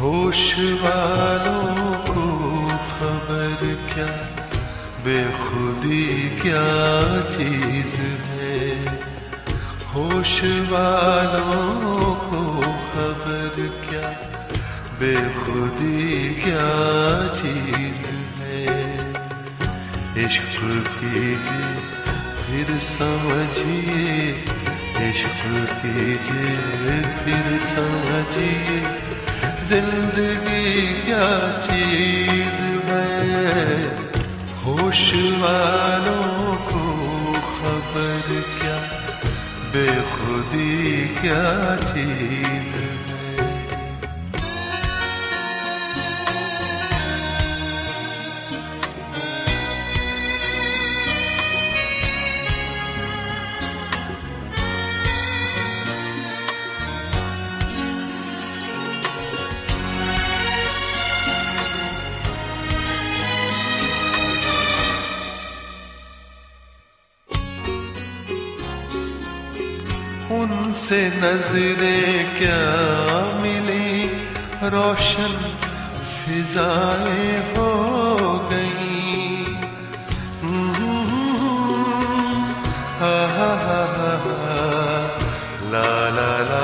होश वालों को खबर क्या? बेखुदी क्या चीज़ है? होश वालों को खबर क्या? बेखुदी क्या चीज़ है? इश्क कीजिए, फिर समझिए इश्क कीजिए, फिर समझिए, ज़िंदगी क्या चीज़ है। होश वालों को खबर क्या, बेखुदी क्या चीज़ है। उनसे नजरे क्या मिली? रोशन फिजाए हो गई। हम्म, हम्म, हम्म। हा हा हा हा। ला ला ला।